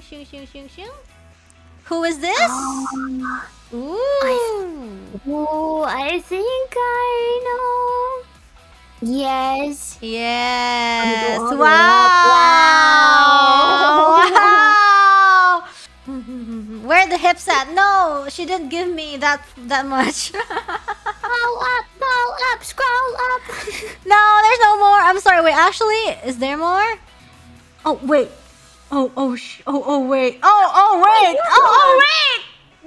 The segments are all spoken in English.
shing, shing, shing, shing, shing. Who is this? Um, Ooh. oh, I think I know. Yes. Yes. Wow. wow. Wow. Where are the hips at? No, she didn't give me that that much. Scroll up, scroll up, scroll up. no, there's no more. I'm sorry. Wait, actually, is there more? Oh wait. Oh oh sh. Oh oh wait. Oh oh wait. Oh oh wait.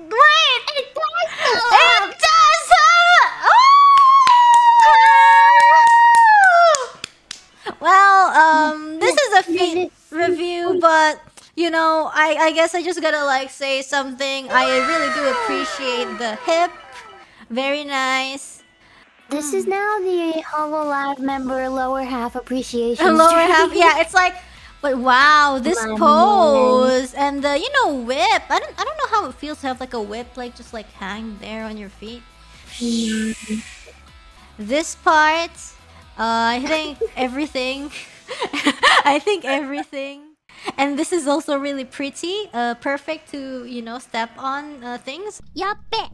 Wait. It does It does. Oh! Well, um, this is a feet review, but you know, I I guess I just gotta like say something. I really do appreciate the hip. Very nice. This is now the Hololive member lower half appreciation. lower half. Yeah, it's like, but wow, this pose and the you know whip. I don't I don't know how it feels to have like a whip like just like hang there on your feet. This part, uh, I think everything. I think everything. And this is also really pretty, uh, perfect to you know step on uh, things. Yappe.